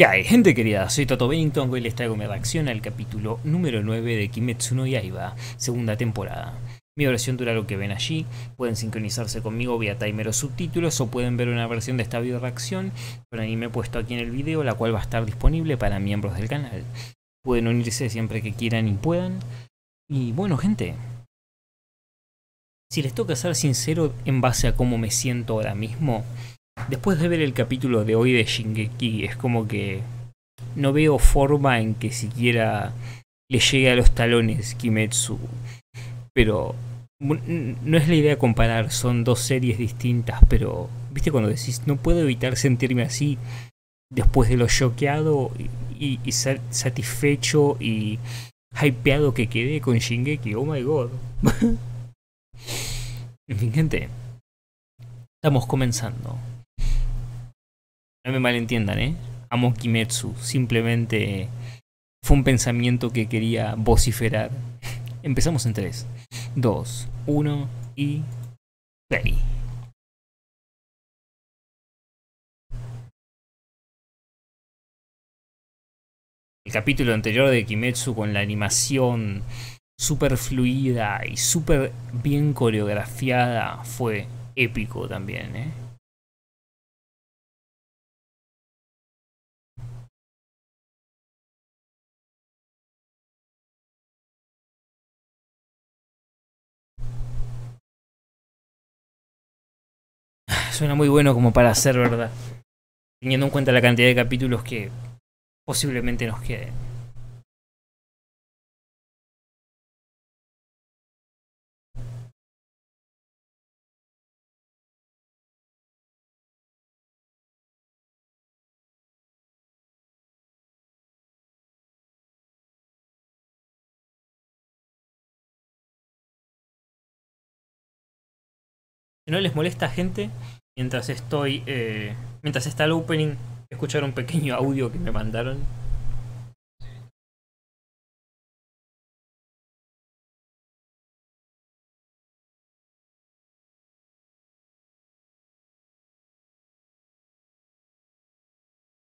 ¿Qué hay, gente querida? Soy Toto Bennington, hoy les traigo mi reacción al capítulo número 9 de Kimetsu no Yaiba, segunda temporada. Mi versión dura lo que ven allí, pueden sincronizarse conmigo vía timer o subtítulos o pueden ver una versión de esta video reacción con anime puesto aquí en el video, la cual va a estar disponible para miembros del canal. Pueden unirse siempre que quieran y puedan. Y bueno, gente, si les toca ser sincero en base a cómo me siento ahora mismo, después de ver el capítulo de hoy de Shingeki, es como que no veo forma en que siquiera le llegue a los talones Kimetsu. Pero no es la idea comparar, son dos series distintas, pero viste cuando decís, no puedo evitar sentirme así después de lo choqueado y, y satisfecho y hypeado que quedé con Shingeki, oh my god. en fin, gente, estamos comenzando. No me malentiendan, ¿eh? Amo Kimetsu, simplemente fue un pensamiento que quería vociferar. Empezamos en 3, 2, 1 y play. El capítulo anterior de Kimetsu con la animación super fluida y super bien coreografiada fue épico también, ¿eh? Suena muy bueno como para ser verdad. Teniendo en cuenta la cantidad de capítulos que posiblemente nos queden. No les molesta gente, mientras estoy, eh, mientras está el opening, escuchar un pequeño audio que me mandaron.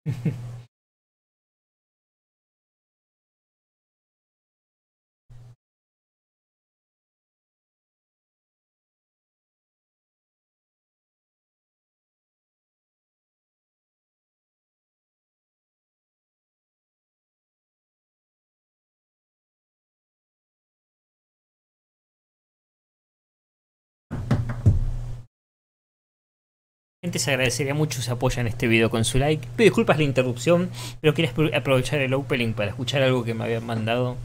Gente, se agradecería mucho si apoyan este video con su like. Pido disculpas la interrupción, pero quería aprovechar el opening para escuchar algo que me habían mandado.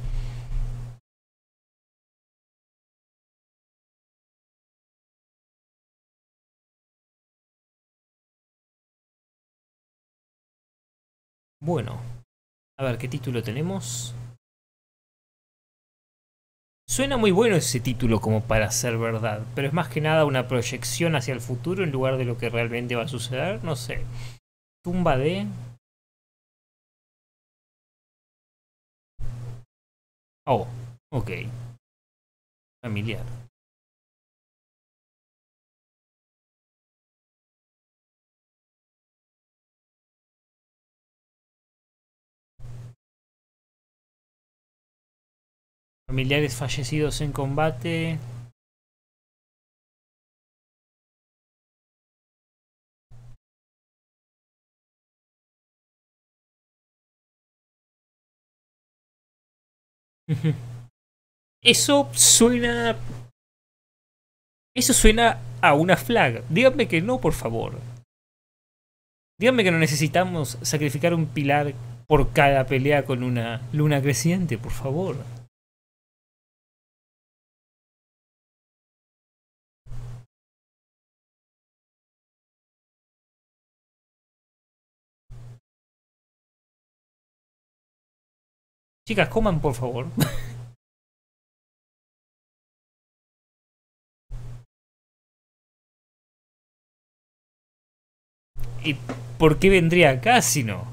Bueno, a ver qué título tenemos. Suena muy bueno ese título como para ser verdad, pero es más que nada una proyección hacia el futuro en lugar de lo que realmente va a suceder, no sé. Tumba de... Oh, ok. Familiar. Familiares fallecidos en combate. Eso suena... Eso suena a una flag. Díganme que no, por favor. Díganme que no necesitamos sacrificar un pilar por cada pelea con una luna creciente, por favor. Chicas, coman por favor. ¿Y por qué vendría acá si no?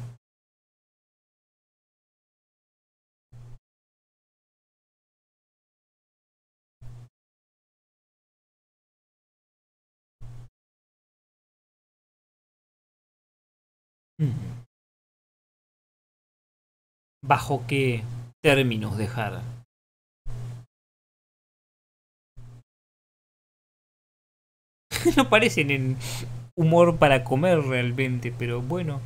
Hmm. Bajo qué términos dejar. no parecen en humor para comer realmente, pero bueno.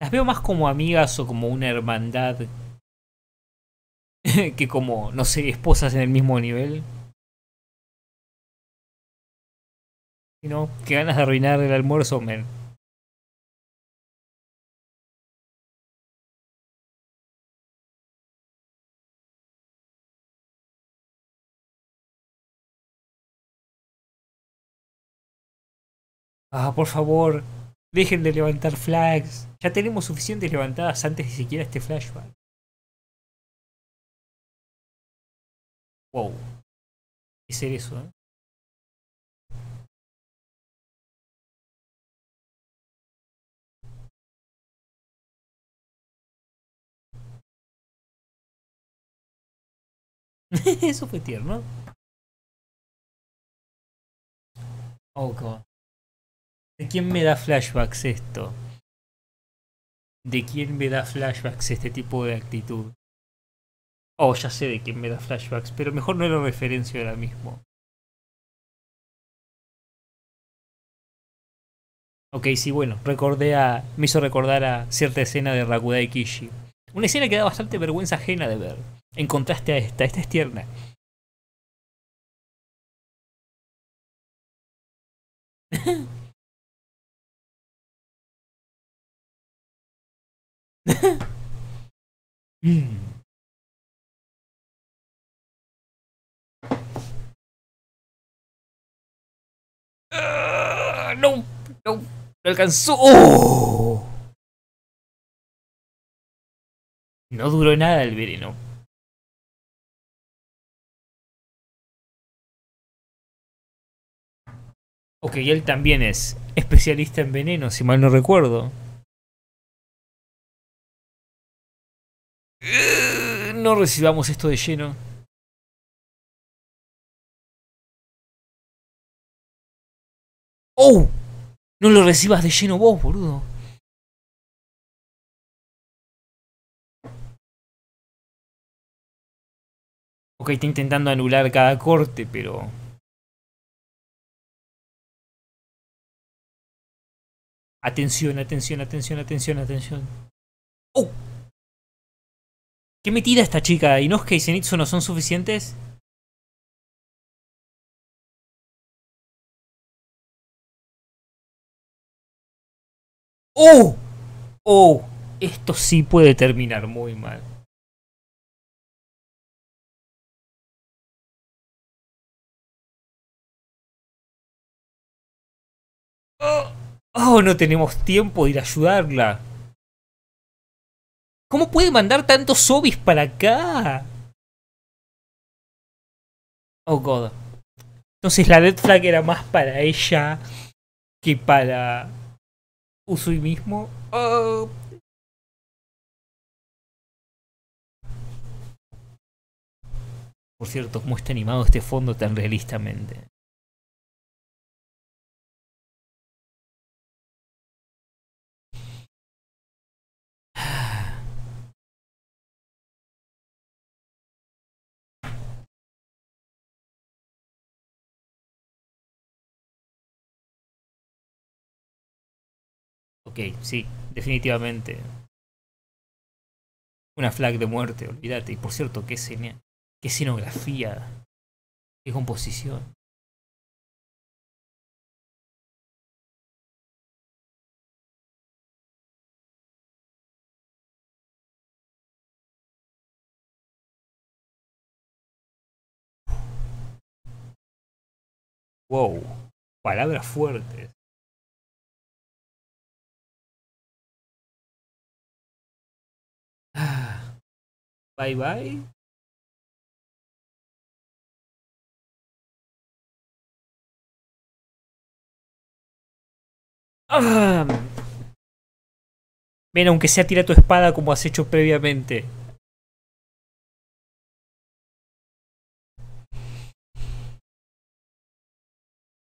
Las veo más como amigas o como una hermandad que como, no sé, esposas en el mismo nivel. ¿No? Qué ganas de arruinar el almuerzo, men. Ah, por favor, dejen de levantar flags. Ya tenemos suficientes levantadas antes de siquiera este flashback. Wow. ¿Qué ser eso, eh? Eso fue tierno. Oh, God. ¿De quién me da flashbacks esto? ¿De quién me da flashbacks este tipo de actitud? Oh, ya sé de quién me da flashbacks, pero mejor no lo referencio ahora mismo. Ok, sí, bueno, recordé a. me hizo recordar a cierta escena de Rakudai Kishi. Una escena que da bastante vergüenza ajena de ver. En contraste a esta, esta es tierna. Uh, no, no, no alcanzó. Oh. No duró nada el veneno. Ok, él también es especialista en veneno, si mal no recuerdo. No recibamos esto de lleno. ¡Oh! No lo recibas de lleno vos, boludo. Ok, está intentando anular cada corte, pero... Atención, atención, atención, atención, atención. ¡Oh! ¿Qué metida esta chica? ¿Y Inosuke y Zenitsu no son suficientes? ¡Oh! ¡Oh! Esto sí puede terminar muy mal. Oh, oh, no tenemos tiempo de ir a ayudarla. ¿Cómo puede mandar tantos zombies para acá? Oh god. Entonces la Dead Flag era más para ella que para Usui mismo. Oh. Por cierto, cómo está animado este fondo tan realistamente. Sí, definitivamente. Una flag de muerte, olvídate. Y por cierto, qué, escena, qué escenografía, qué composición. Wow, palabras fuertes. Bye bye. Ah, Ven, aunque sea tira tu espada como has hecho previamente.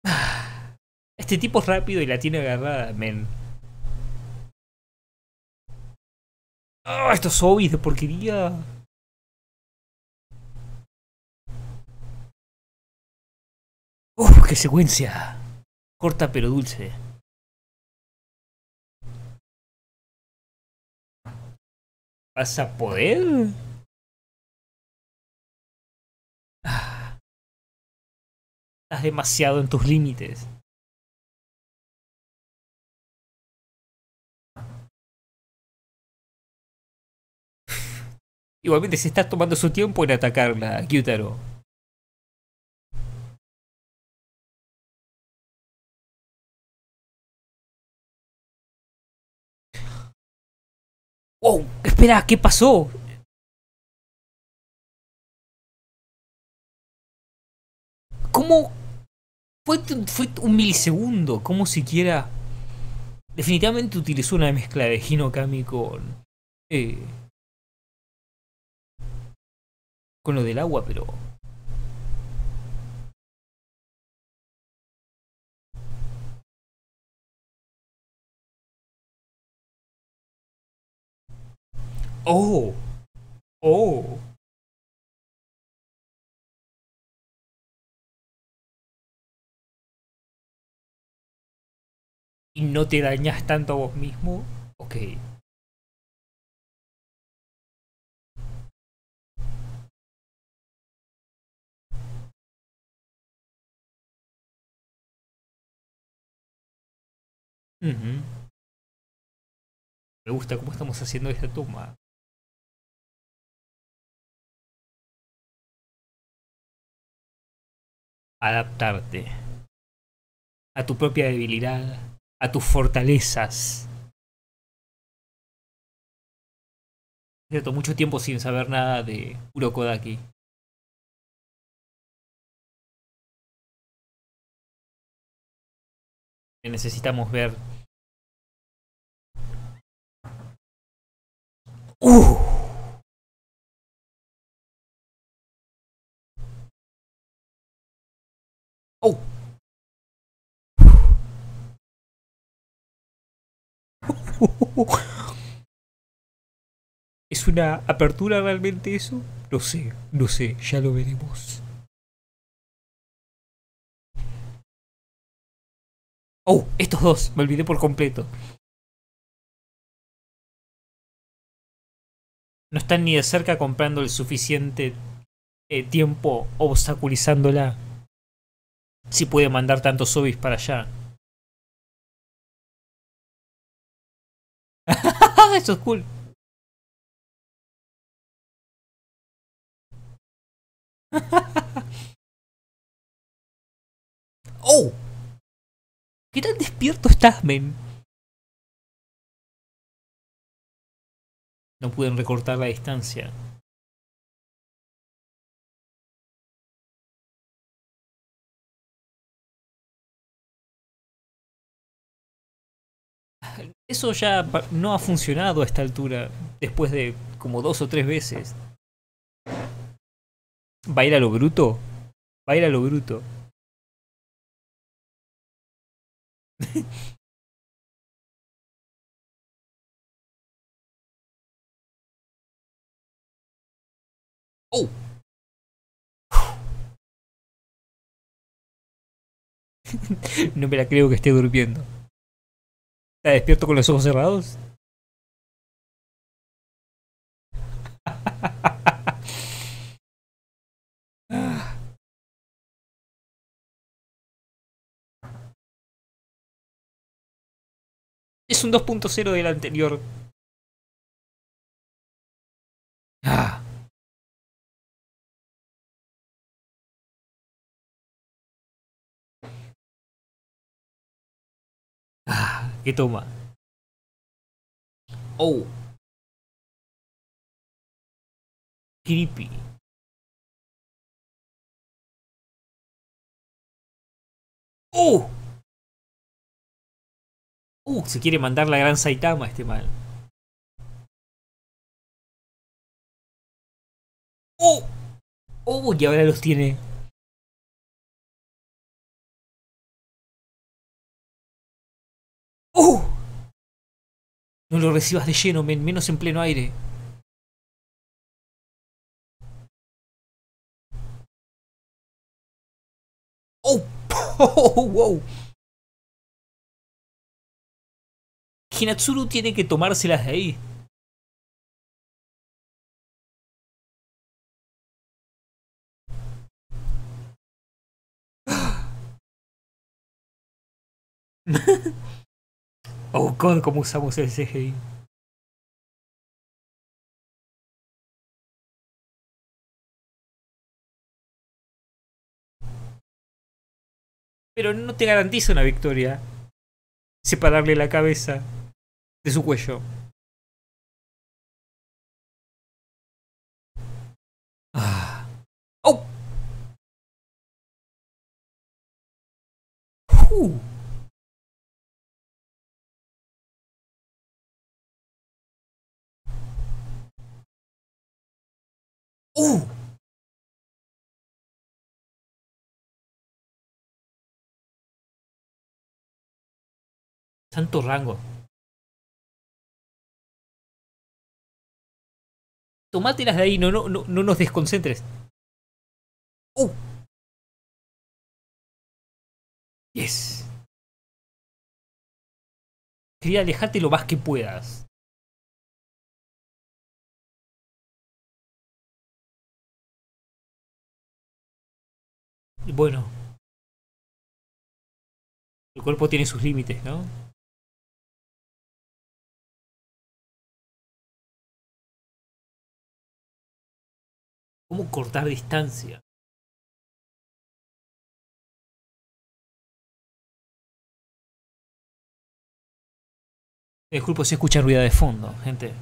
Este tipo es rápido y la tiene agarrada, men. Ah, estos zombies de porquería. Uf, qué secuencia. Corta pero dulce. ¿Vas a poder? Ah. Estás demasiado en tus límites. Igualmente se está tomando su tiempo en atacarla, Kyutaro. ¡Wow! Espera, ¿qué pasó? ¿Cómo? Fue, fue un milisegundo, como siquiera... Definitivamente utilizó una mezcla de Hinokami con... Eh, con lo del agua, pero... Oh. Oh. ¿Y no te dañas tanto a vos mismo? Ok. Me gusta cómo estamos haciendo esta toma. Adaptarte a tu propia debilidad, a tus fortalezas. Cierto, mucho tiempo sin saber nada de Urokodaki. Necesitamos ver Uh. Oh. ¿Es una apertura realmente eso? No sé, no sé, ya lo veremos. Oh, estos dos, me olvidé por completo. No están ni de cerca comprando el suficiente eh, tiempo obstaculizándola. Si puede mandar tantos zombies para allá. Eso es cool. ¡Oh! ¿Qué tan despierto estás, men? No pueden recortar la distancia. Eso ya no ha funcionado a esta altura, después de como dos o tres veces. ¿Va a ir a lo bruto? ¿Va a ir a lo bruto? ¡Oh! no me la creo que esté durmiendo. ¿Está despierto con los ojos cerrados? Es un 2.0 del anterior. ¿Qué toma? Oh. Creepy. ¡Oh! ¡Uh! Se quiere mandar la gran Saitama este mal. ¡Oh! ¡Oh! Y ahora los tiene No lo recibas de lleno, men, menos en pleno aire. ¡Oh! ¡Oh! ¡Wow! Hinatsuru tiene que tomárselas de ahí. oh god, cómo usamos el CGI. Pero no te garantiza una victoria. Separarle la cabeza de su cuello. Ah. ¡Oh! Uh. ¡Uh! Tanto rango. Tomátelas de ahí, no, no, no, no nos desconcentres. ¡Uh! Yes. Quería alejarte lo más que puedas. Bueno. El cuerpo tiene sus límites, ¿no? ¿Cómo cortar distancia? Disculpo si escucha ruido de fondo, gente.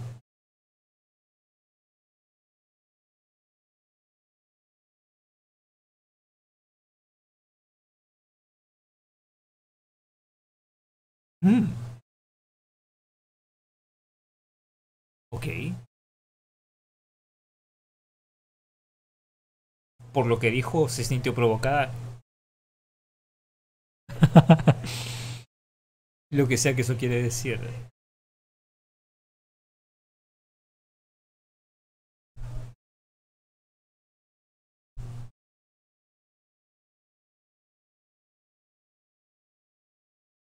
Mm. Ok. Por lo que dijo, se sintió provocada. lo que sea que eso quiere decir.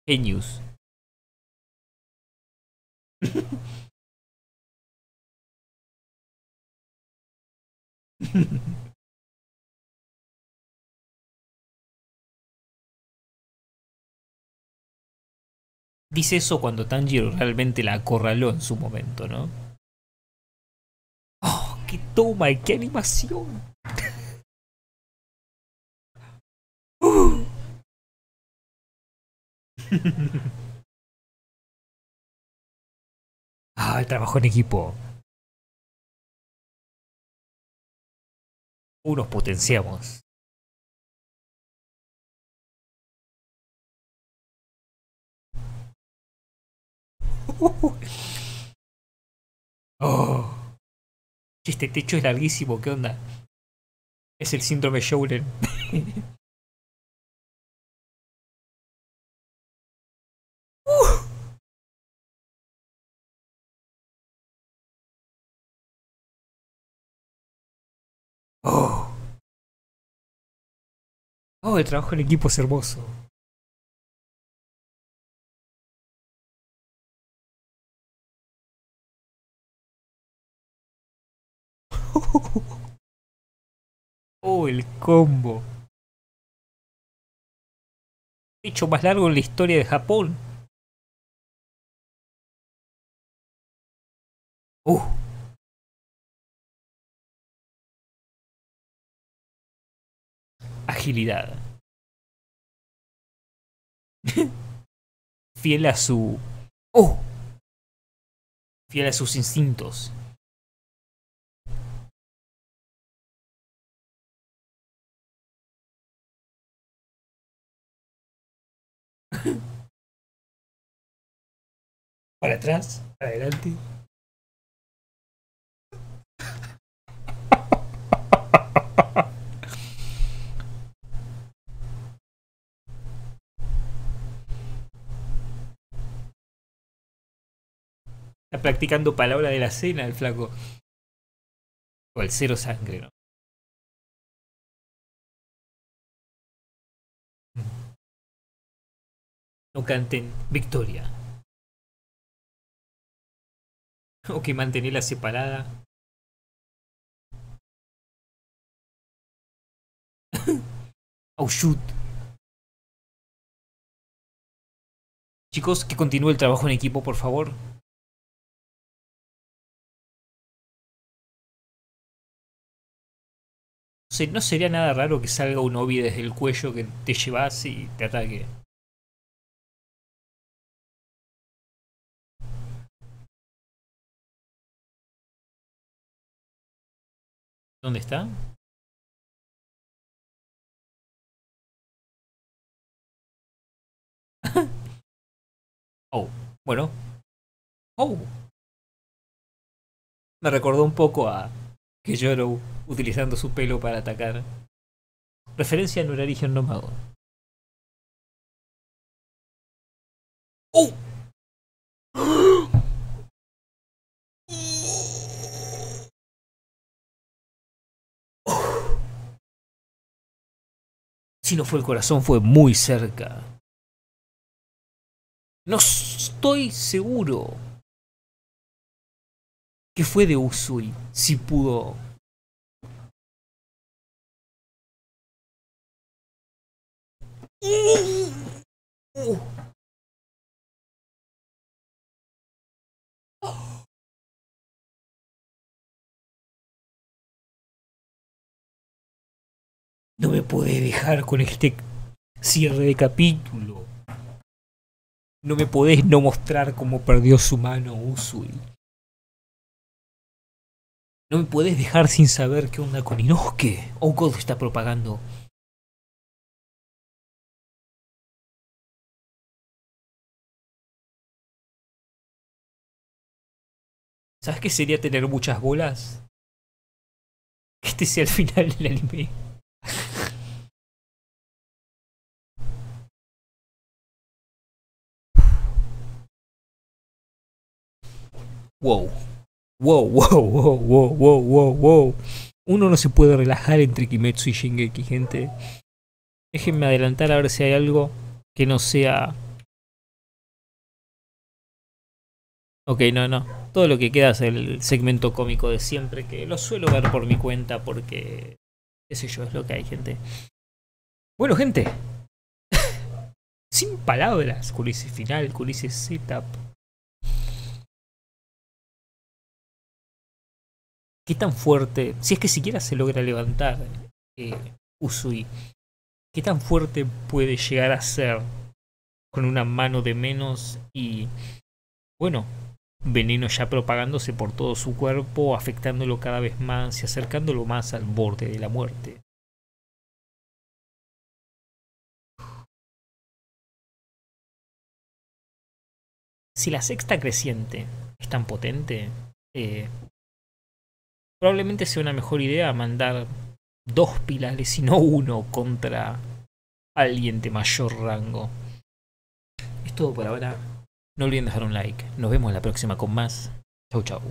Genius. Dice eso cuando Tanjiro realmente la acorraló en su momento, ¿no? ¡Oh, qué toma y qué animación! ah, el trabajo en equipo. Unos potenciamos. oh. Este techo es larguísimo, ¿qué onda? Es el síndrome Shoulen. Oh, el trabajo en equipo es hermoso. Oh, el combo. Hecho más largo en la historia de Japón. Uh. Agilidad. Fiel a su... ¡Oh! Fiel a sus instintos. Para atrás, para adelante. Está practicando palabra de la cena el flaco. O el cero sangre, ¿no? No canten victoria. O que mantenerla separada. oh shoot. Chicos, que continúe el trabajo en equipo, por favor. No sería nada raro que salga un obi desde el cuello que te llevas y te ataque. ¿Dónde está? oh, bueno. Oh. Me recordó un poco a que Yoro utilizando su pelo para atacar. Referencia en origen nómado. ¡Oh! Si no fue el corazón, fue muy cerca. No estoy seguro que fue de Usui, si pudo No me podés dejar con este cierre de capítulo. No me podés no mostrar cómo perdió su mano Usui. No me podés dejar sin saber qué onda con Inosuke. O God está propagando ¿Sabes qué sería tener muchas bolas? Que este sea el final del anime. Wow. Wow, wow, wow, wow, wow, wow, wow. Uno no se puede relajar entre Kimetsu y Shingeki, gente. Déjenme adelantar a ver si hay algo que no sea Ok, no, no. Todo lo que queda es el segmento cómico de siempre, que lo suelo ver por mi cuenta porque, qué sé yo, es lo que hay, gente. Bueno, gente. Sin palabras, culisis final, culisis setup. ¿Qué tan fuerte, si es que siquiera se logra levantar eh, Usui, qué tan fuerte puede llegar a ser con una mano de menos y, bueno, veneno ya propagándose por todo su cuerpo, afectándolo cada vez más y acercándolo más al borde de la muerte. Si la sexta creciente es tan potente, eh, probablemente sea una mejor idea mandar dos pilares y no uno contra alguien de mayor rango. Es todo por ahora. No olviden dejar un like. Nos vemos la próxima con más. Chau chau.